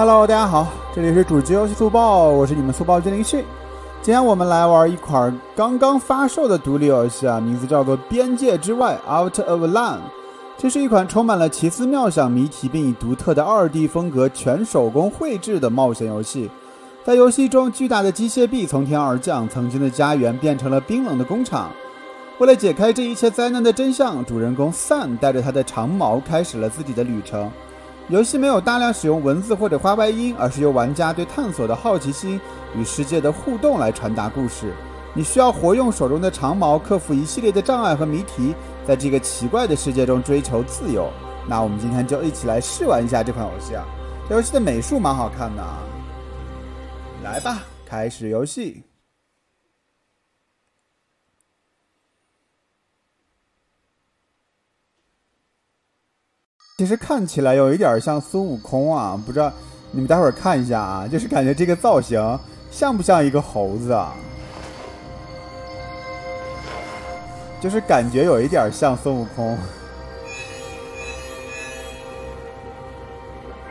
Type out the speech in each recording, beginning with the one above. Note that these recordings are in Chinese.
Hello，大家好，这里是主机游戏速报，我是你们速报精灵旭。今天我们来玩一款刚刚发售的独立游戏啊，名字叫做《边界之外》（Out of Line）。这是一款充满了奇思妙想、谜题，并以独特的二 D 风格全手工绘制的冒险游戏。在游戏中，巨大的机械臂从天而降，曾经的家园变成了冰冷的工厂。为了解开这一切灾难的真相，主人公 Sun 带着他的长矛开始了自己的旅程。游戏没有大量使用文字或者花外音，而是由玩家对探索的好奇心与世界的互动来传达故事。你需要活用手中的长矛，克服一系列的障碍和谜题，在这个奇怪的世界中追求自由。那我们今天就一起来试玩一下这款游戏啊！这游戏的美术蛮好看的啊，来吧，开始游戏。其实看起来有一点像孙悟空啊，不知道你们待会儿看一下啊，就是感觉这个造型像不像一个猴子啊？就是感觉有一点像孙悟空。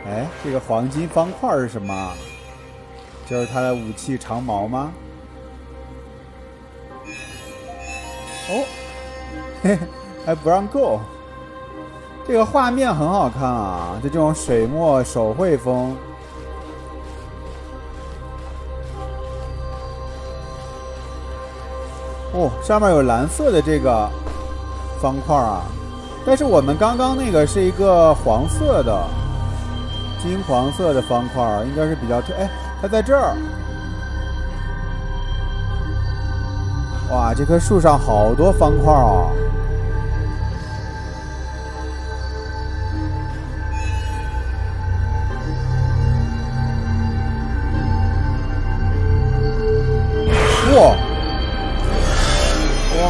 哎，这个黄金方块是什么？就是他的武器长矛吗？哦，嘿，还不让够。这个画面很好看啊，就这种水墨手绘风。哦，上面有蓝色的这个方块啊，但是我们刚刚那个是一个黄色的、金黄色的方块，应该是比较特。哎，它在这儿。哇，这棵树上好多方块啊！哇！哇！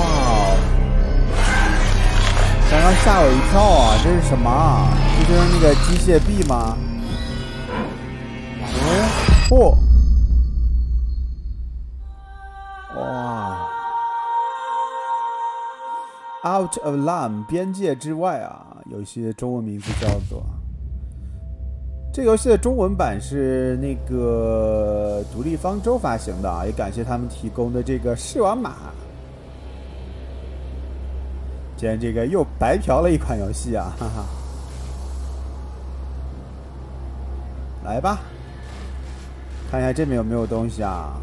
刚刚吓我一跳啊！这是什么啊？这就是那个机械臂吗？哦！嚯！哇！Out of Line，边界之外啊！游戏中文名字叫做。这个游戏的中文版是那个独立方舟发行的啊，也感谢他们提供的这个试玩码。今天这个又白嫖了一款游戏啊，哈哈！来吧，看一下这边有没有东西啊？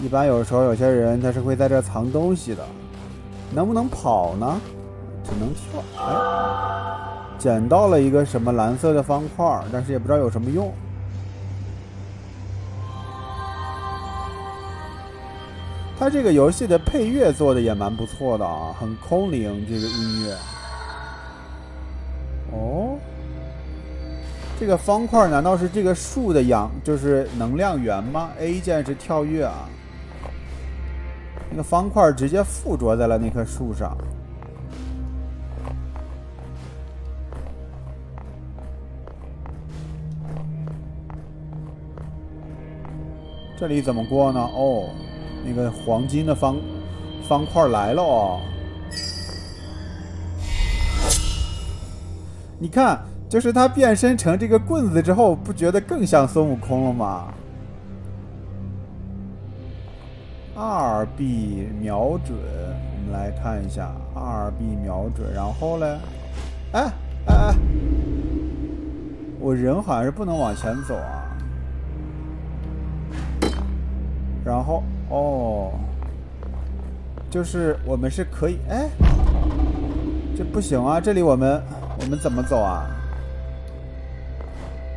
一般有时候有些人他是会在这藏东西的，能不能跑呢？只能跳，哎。捡到了一个什么蓝色的方块，但是也不知道有什么用。它这个游戏的配乐做的也蛮不错的啊，很空灵这个音乐。哦，这个方块难道是这个树的氧，就是能量源吗？A 键是跳跃啊，那个方块直接附着在了那棵树上。这里怎么过呢？哦，那个黄金的方方块来了哦！你看，就是他变身成这个棍子之后，不觉得更像孙悟空了吗？二 B 瞄准，我们来看一下二 B 瞄准，然后嘞，哎哎哎，我人好像是不能往前走啊。然后哦，就是我们是可以哎，这不行啊！这里我们我们怎么走啊？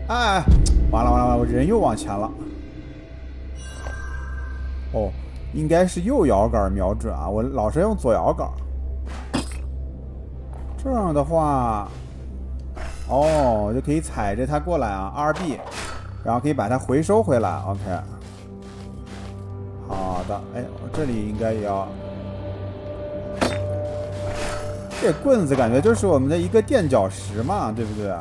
哎，完了完了完了！我人又往前了。哦，应该是右摇杆瞄准啊！我老是用左摇杆。这样的话，哦，就可以踩着它过来啊，R B，然后可以把它回收回来。OK。好的，哎，我这里应该要。这棍子感觉就是我们的一个垫脚石嘛，对不对？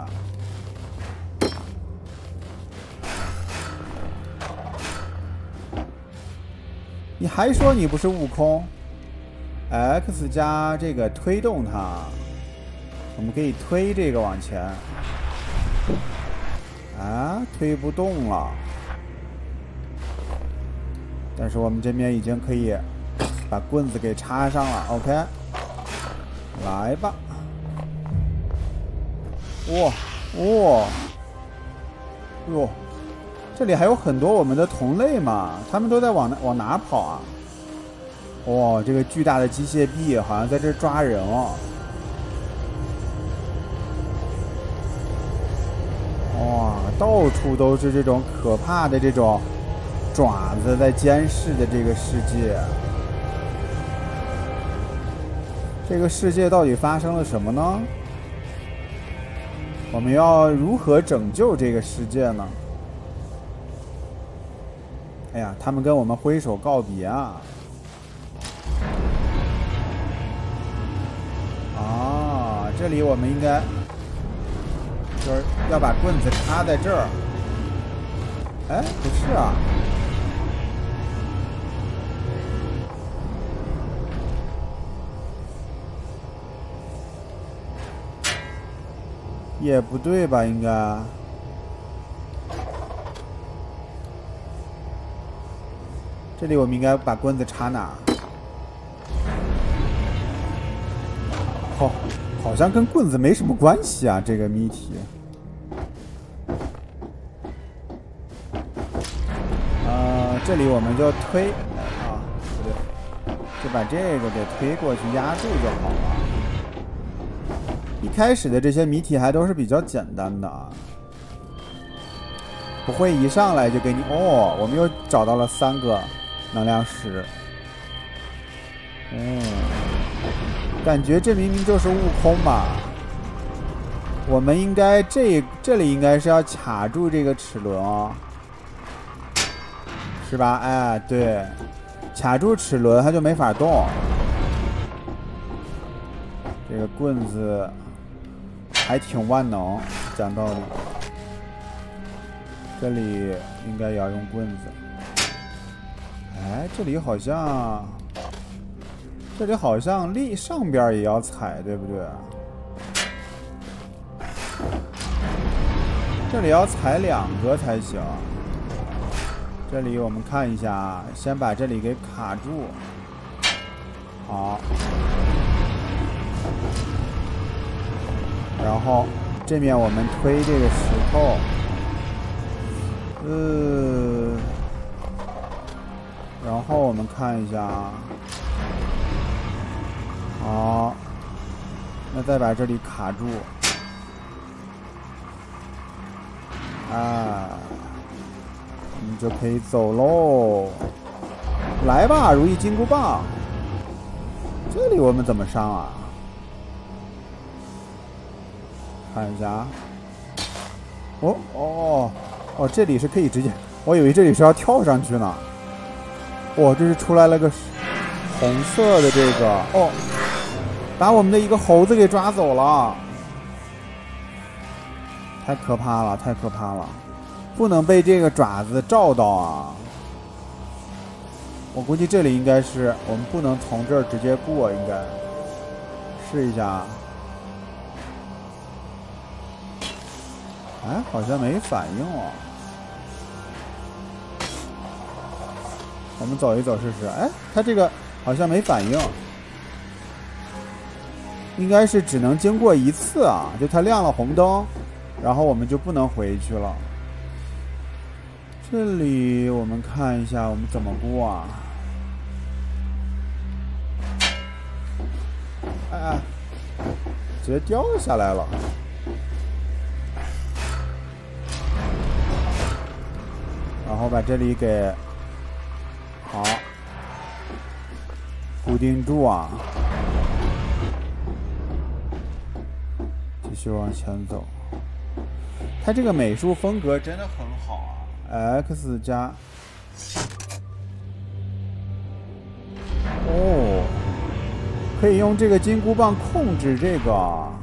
你还说你不是悟空？X 加这个推动它，我们可以推这个往前。啊，推不动了。但是我们这边已经可以把棍子给插上了，OK，来吧。哇哇，哟，这里还有很多我们的同类嘛，他们都在往哪往哪跑啊？哇，这个巨大的机械臂好像在这抓人哦。哇，到处都是这种可怕的这种爪子在监视的这个世界。这个世界到底发生了什么呢？我们要如何拯救这个世界呢？哎呀，他们跟我们挥手告别啊！啊，这里我们应该就是要把棍子插在这儿。哎，不是啊。也不对吧？应该，这里我们应该把棍子插哪？好，好像跟棍子没什么关系啊，这个谜题。呃，这里我们就推啊，不对，就把这个给推过去压住就好了。开始的这些谜题还都是比较简单的啊，不会一上来就给你哦。我们又找到了三个能量石，嗯，感觉这明明就是悟空吧？我们应该这这里应该是要卡住这个齿轮哦，是吧？哎，对，卡住齿轮它就没法动。这个棍子。还挺万能，讲道理，这里应该也要用棍子。哎，这里好像，这里好像立上边也要踩，对不对？这里要踩两个才行。这里我们看一下，先把这里给卡住，好。然后这面我们推这个石头，呃，然后我们看一下啊，好，那再把这里卡住，啊，我们就可以走喽。来吧，如意金箍棒，这里我们怎么上啊？看一下！哦哦哦，这里是可以直接，我以为这里是要跳上去呢。哇，这是出来了个红色的这个哦，把我们的一个猴子给抓走了，太可怕了，太可怕了，不能被这个爪子照到啊！我估计这里应该是我们不能从这儿直接过，应该试一下。哎，好像没反应哦。我们走一走试试。哎，它这个好像没反应，应该是只能经过一次啊，就它亮了红灯，然后我们就不能回去了。这里我们看一下，我们怎么过啊？哎哎，直接掉下来了。然后把这里给好固定住啊，继续往前走。它这个美术风格真的很好啊！X 加哦，可以用这个金箍棒控制这个。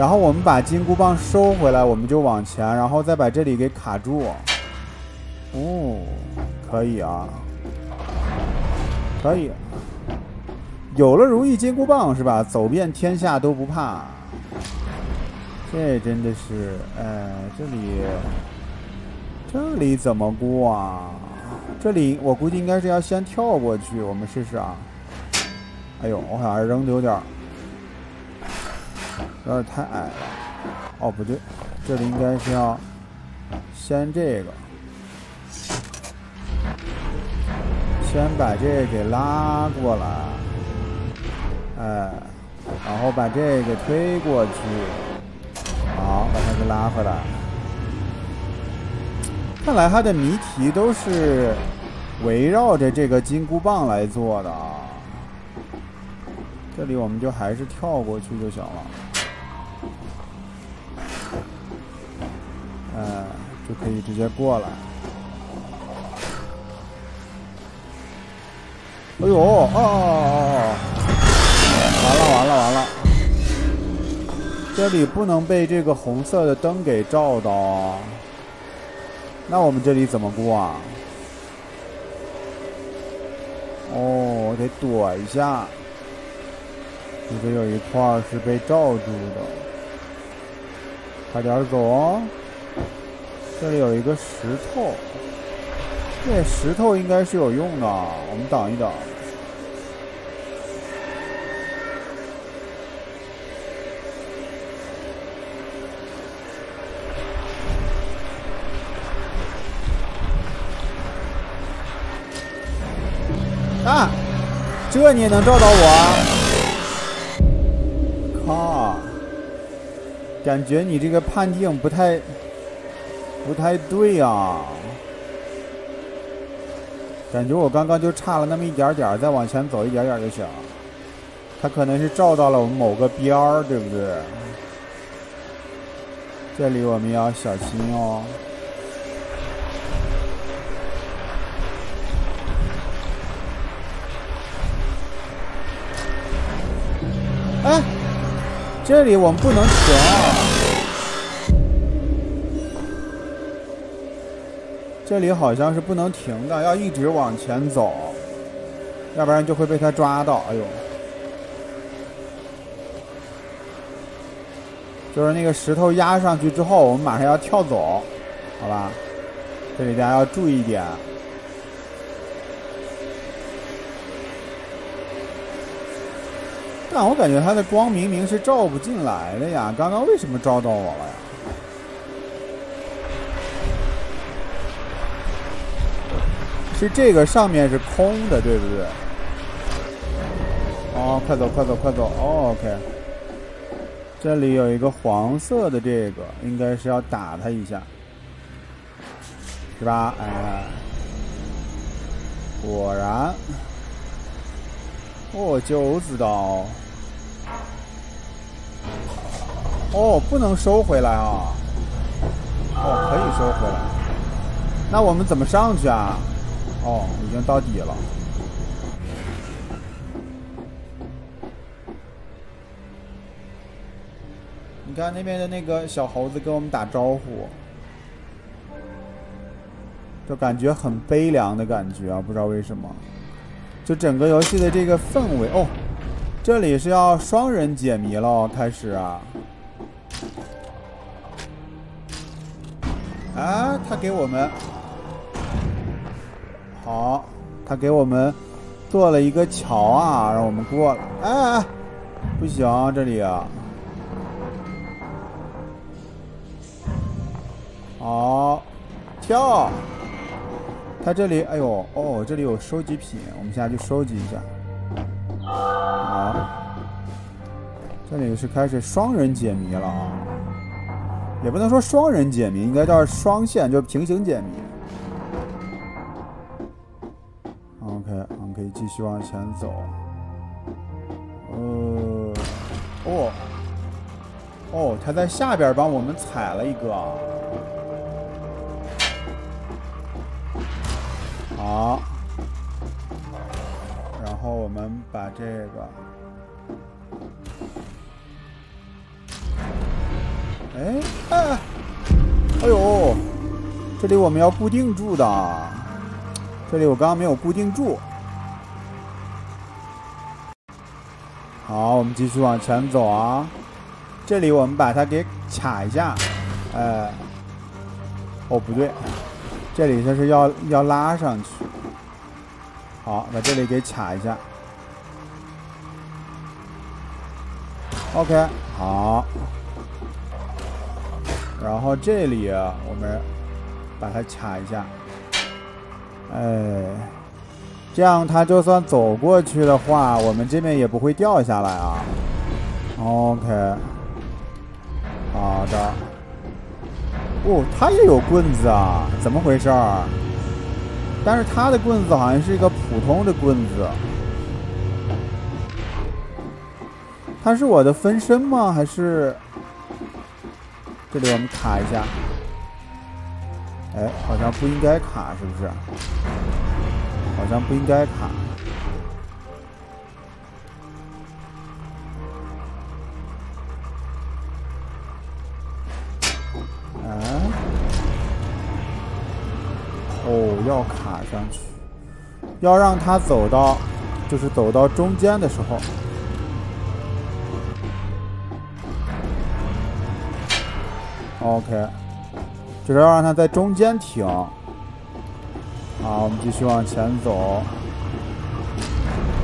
然后我们把金箍棒收回来，我们就往前，然后再把这里给卡住。哦，可以啊，可以。有了如意金箍棒是吧？走遍天下都不怕。这真的是，哎，这里，这里怎么过啊？这里我估计应该是要先跳过去，我们试试啊。哎呦，我好像扔的有点，有点太矮了。哦，不对，这里应该是要先这个，先把这个给拉过来，哎，然后把这个推过去。好，把它给拉回来。看来它的谜题都是围绕着这个金箍棒来做的啊。这里我们就还是跳过去就行了。嗯，就可以直接过来。哎呦，哦哦哦哦！完了完了完了！这里不能被这个红色的灯给照到啊！那我们这里怎么过啊？哦，得躲一下。这里有一块是被罩住的，快点走哦！这里有一个石头，这石头应该是有用的，我们挡一挡。啊！这你也能照到我啊？靠！感觉你这个判定不太不太对呀。感觉我刚刚就差了那么一点点，再往前走一点点就行。他可能是照到了我们某个边儿，对不对？这里我们要小心哦。哎，这里我们不能停这里好像是不能停的，要一直往前走，要不然就会被他抓到。哎呦，就是那个石头压上去之后，我们马上要跳走，好吧？这里大家要注意一点。但我感觉它的光明明是照不进来的呀，刚刚为什么照到我了呀？是这个上面是空的，对不对？哦，快走快走快走哦！OK，这里有一个黄色的，这个应该是要打它一下，是吧？哎，果然。我就知道，哦，不能收回来啊！哦，可以收回来。那我们怎么上去啊？哦，已经到底了。你看那边的那个小猴子跟我们打招呼，就感觉很悲凉的感觉啊，不知道为什么。就整个游戏的这个氛围哦，这里是要双人解谜了，开始啊！啊，他给我们好，他给我们做了一个桥啊，让我们过了。哎哎，不行，这里啊，好，跳。它这里，哎呦，哦，这里有收集品，我们现在去收集一下。好，这里是开始双人解谜了啊，也不能说双人解谜，应该叫双线，就是平行解谜。继续往前走。呃，哦，哦，他在下边帮我们踩了一个。好，然后我们把这个，哎，哎，哎呦，这里我们要固定住的，这里我刚刚没有固定住，好，我们继续往前走啊。这里我们把它给卡一下，哎，哦不对，这里它是要要拉上去。好，把这里给卡一下。OK，好。然后这里我们把它卡一下，哎，这样他就算走过去的话，我们这边也不会掉下来啊。OK，好的。哦，他也有棍子啊？怎么回事儿？但是他的棍子好像是一个普通的棍子。他是我的分身吗？还是？这里我们卡一下，哎，好像不应该卡，是不是？好像不应该卡。啊？哦，要卡上去，要让他走到，就是走到中间的时候。OK，就是要让它在中间停。好，我们继续往前走。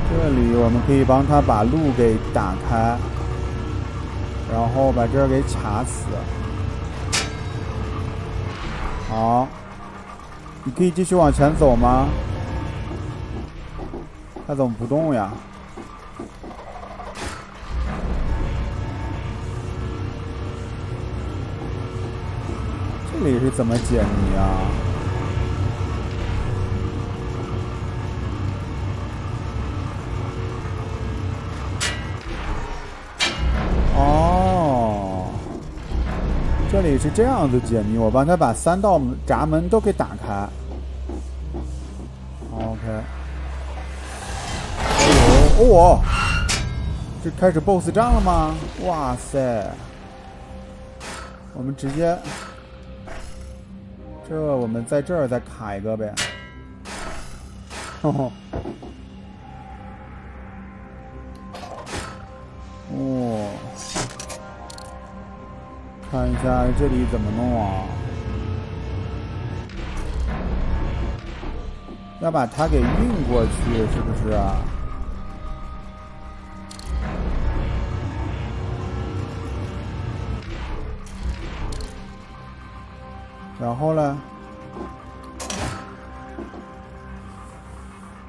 这里我们可以帮他把路给打开，然后把这儿给卡死。好，你可以继续往前走吗？他怎么不动呀？这里是怎么解谜啊？里是这样子解谜，我帮他把三道闸门都给打开。OK。哦哦，这开始 BOSS 战了吗？哇塞！我们直接。这我们在这儿再卡一个呗，哦，哦，看一下这里怎么弄啊？要把它给运过去，是不是啊？然后呢？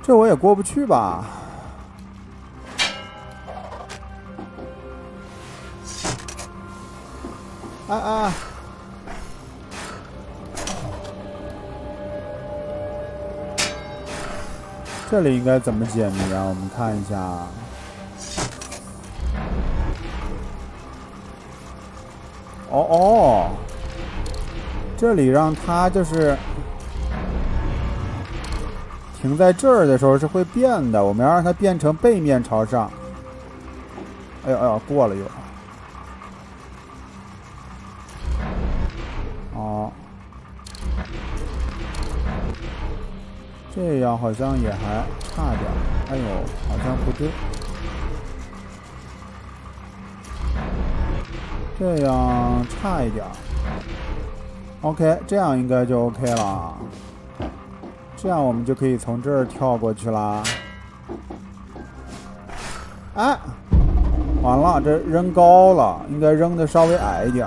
这我也过不去吧？啊啊！这里应该怎么解谜啊？我们看一下。哦哦。这里让它就是停在这儿的时候是会变的，我们要让它变成背面朝上。哎呦哎呦，过了又。这样好像也还差点。哎呦，好像不对。这样差一点。OK，这样应该就 OK 了。这样我们就可以从这儿跳过去啦。哎，完了，这扔高了，应该扔的稍微矮一点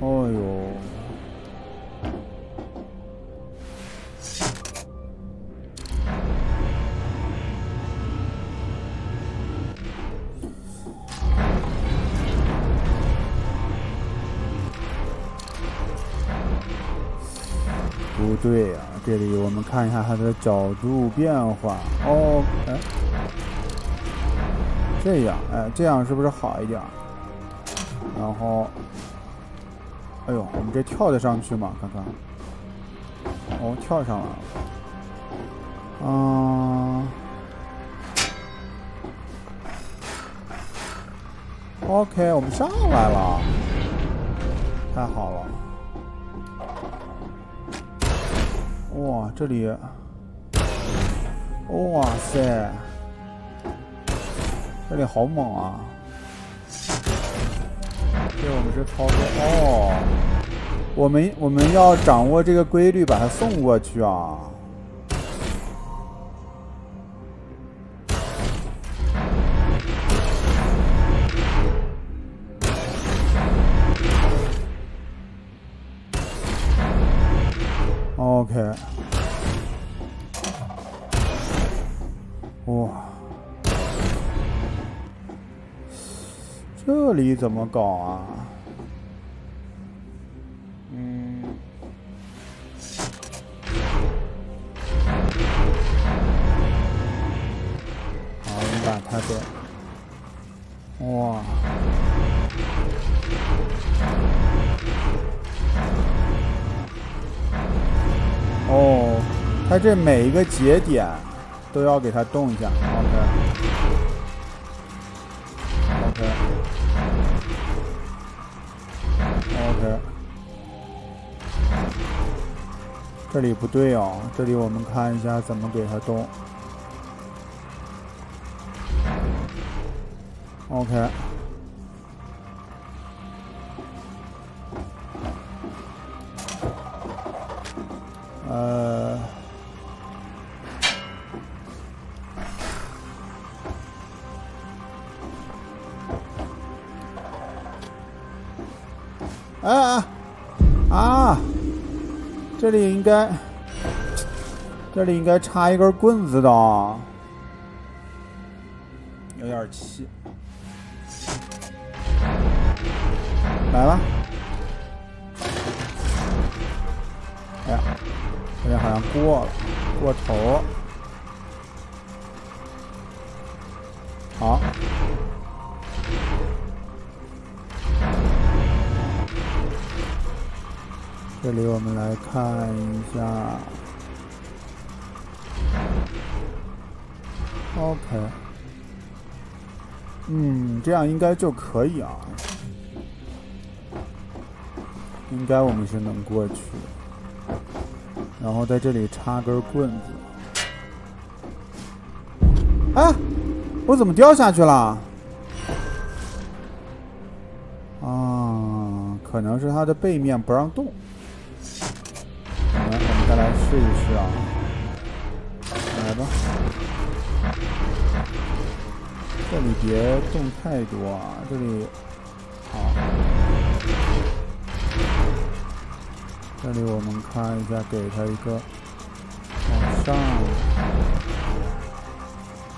哎。呦。对呀，这里我们看一下它的角度变化。哦，哎，这样，哎，这样是不是好一点？然后，哎呦，我们这跳得上去吗？看看，哦，跳上来了。嗯，OK，我们上来了，太好了。哇，这里，哇塞，这里好猛啊！这我们是操作哦，我们我们要掌握这个规律，把它送过去啊。OK，哇，这里怎么搞啊？这每一个节点都要给它动一下，OK，OK，OK，这里不对哦，这里我们看一下怎么给它动，OK。呃，啊啊！这里应该，这里应该插一根棍子的，有点气，来吧。这边好像过了，过头。这里我们来看一下。OK，嗯，这样应该就可以啊，应该我们是能过去。然后在这里插根棍子。啊！我怎么掉下去了？啊，可能是它的背面不让动。试一试啊！来吧，这里别动太多啊，这里好。这里我们看一下，给他一个往上，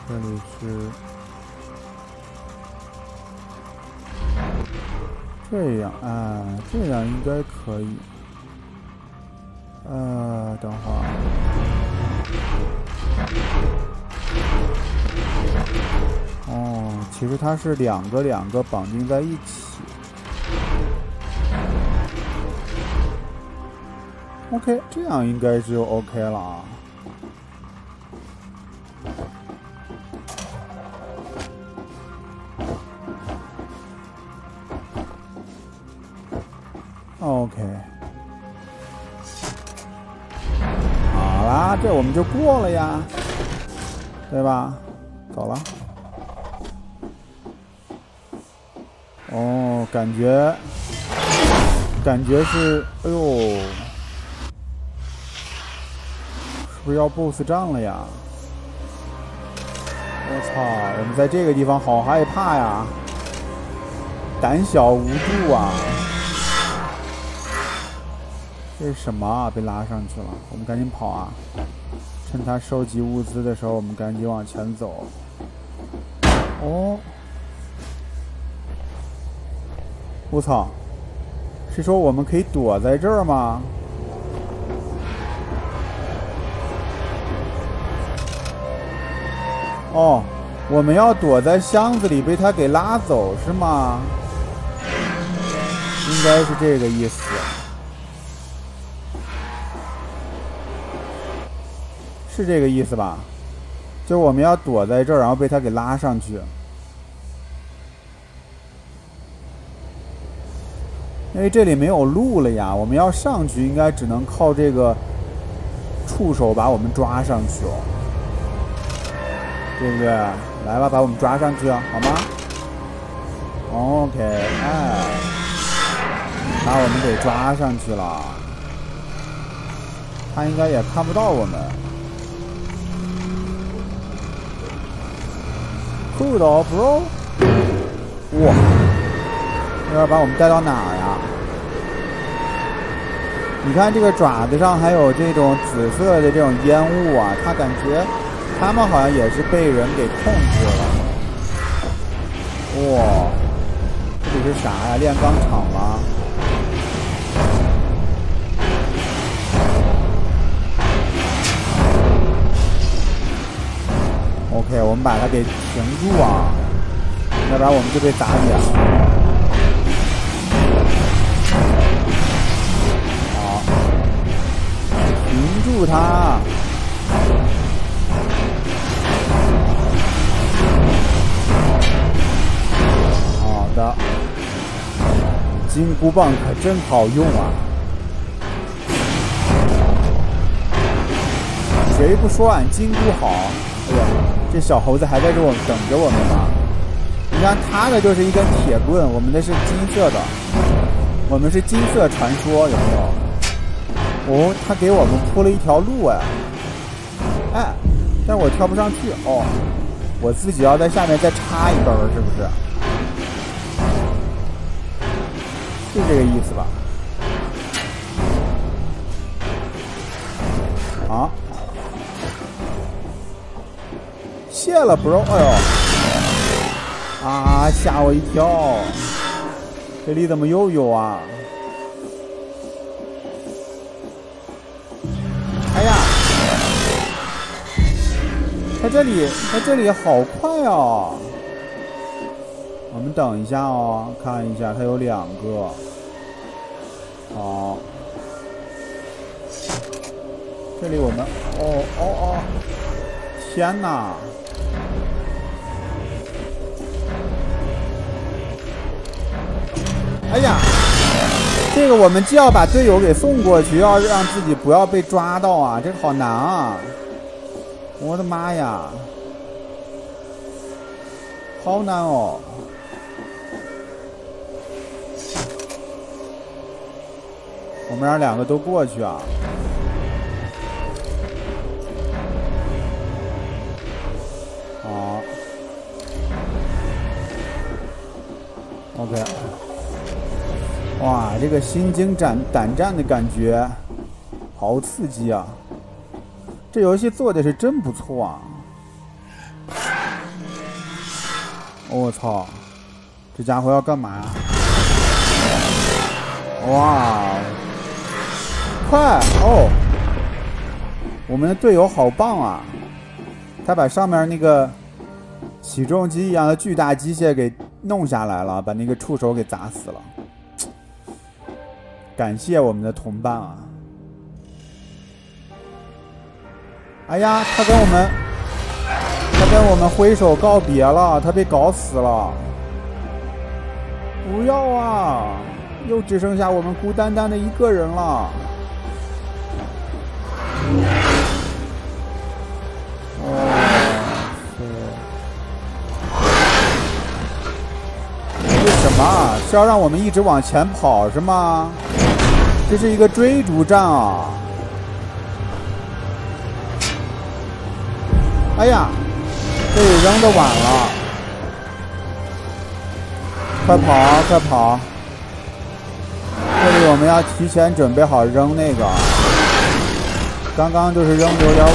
这里是这样，哎，这样应该可以。呃，等会儿，哦，其实它是两个两个绑定在一起。OK，这样应该就 OK 了啊。OK，我们就过了呀，对吧？走了。哦，感觉，感觉是，哎呦。是不是要 BOSS 战了呀？我操！我们在这个地方好害怕呀，胆小无助啊！这是什么啊？被拉上去了，我们赶紧跑啊！趁他收集物资的时候，我们赶紧往前走。哦！我操！是说我们可以躲在这儿吗？哦，我们要躲在箱子里被他给拉走是吗？应该是这个意思，是这个意思吧？就是我们要躲在这儿，然后被他给拉上去。因为这里没有路了呀，我们要上去，应该只能靠这个触手把我们抓上去哦。对不对？来吧，把我们抓上去啊，好吗？OK，哎，把我们给抓上去了，他应该也看不到我们。酷的，bro！哇，要把我们带到哪儿呀？你看这个爪子上还有这种紫色的这种烟雾啊，他感觉他们好像也是被人给控制了。哇，这里是啥呀？炼钢厂吗？OK，我们把它给停住啊，要不然我们就被砸扁了。好，停住它！好的，金箍棒可真好用啊！谁不说俺金箍好？这小猴子还在这我等着我们呢。你看他的就是一根铁棍，我们的是金色的，我们是金色传说，有没有？哦，他给我们铺了一条路哎，哎，但我跳不上去哦，我自己要在下面再插一根，是不是？是这个意思吧。啊，谢了，bro，哎呦，啊，吓我一跳，这里怎么又有啊？哎呀他这里，他这里好快啊！我们等一下哦，看一下，他有两个。好，这里我们，哦哦哦！天哪！哎呀，这个我们既要把队友给送过去，要让自己不要被抓到啊！这个好难啊！我的妈呀，好难哦！我们让两个都过去啊！好，OK。哇，这个心惊胆胆战的感觉，好刺激啊！这游戏做的是真不错啊！我操，这家伙要干嘛？哇，快哦！我们的队友好棒啊！他把上面那个起重机一样的巨大机械给弄下来了，把那个触手给砸死了。感谢我们的同伴啊！哎呀，他跟我们，他跟我们挥手告别了，他被搞死了。不要啊！又只剩下我们孤单单的一个人了。哦为什么是要让我们一直往前跑是吗？这是一个追逐战啊！哎呀，这里扔的晚了，快跑啊快跑！这里我们要提前准备好扔那个，刚刚就是扔的有点晚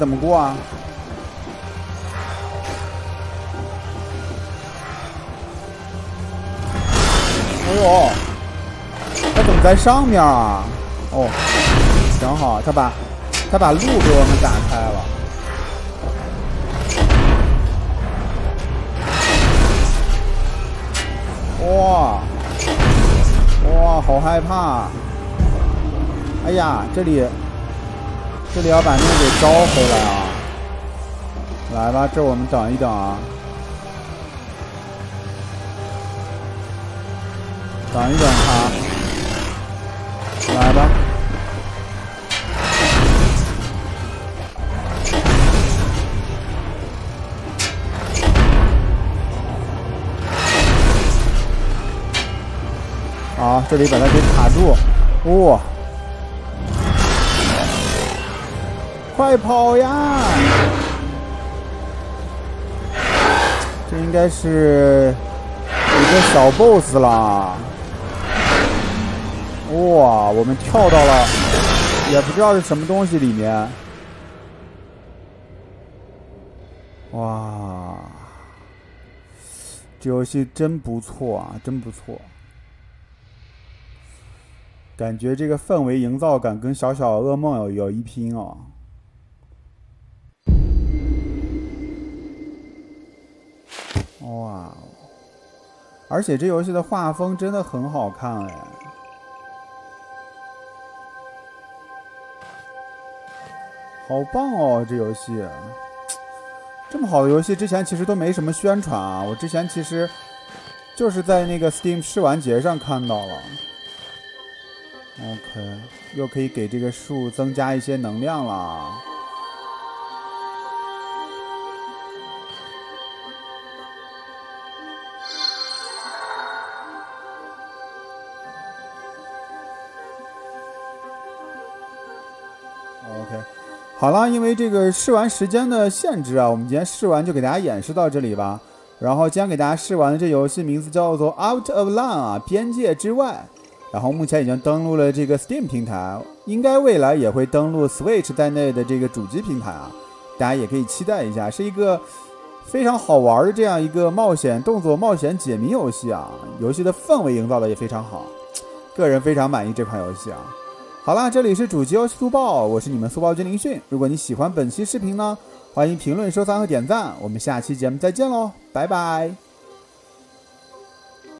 怎么过啊？哎呦，他怎么在上面啊？哦，挺好他把他把路给我们打开了。哇哇，好害怕！哎呀，这里这里要把那个给招回来啊。来吧这我们等一等啊。等一等他。来吧。好这里把他给卡住。哇快跑呀！这应该是一个小 boss 啦。哇，我们跳到了，也不知道是什么东西里面。哇，这游戏真不错啊，真不错。感觉这个氛围营造感跟《小小噩梦》有有一拼哦。哇，而且这游戏的画风真的很好看哎，好棒哦！这游戏这么好的游戏，之前其实都没什么宣传啊。我之前其实就是在那个 Steam 试玩节上看到了。OK，又可以给这个树增加一些能量了。好了，因为这个试玩时间的限制啊，我们今天试玩就给大家演示到这里吧。然后今天给大家试玩的这游戏名字叫做《Out of Line》啊，边界之外。然后目前已经登录了这个 Steam 平台，应该未来也会登录 Switch 在内的这个主机平台啊，大家也可以期待一下，是一个非常好玩的这样一个冒险动作冒险解谜游戏啊，游戏的氛围营造的也非常好，个人非常满意这款游戏啊。好啦，这里是主机游戏速报，我是你们速报君林迅。如果你喜欢本期视频呢，欢迎评论、收藏和点赞，我们下期节目再见喽，拜拜。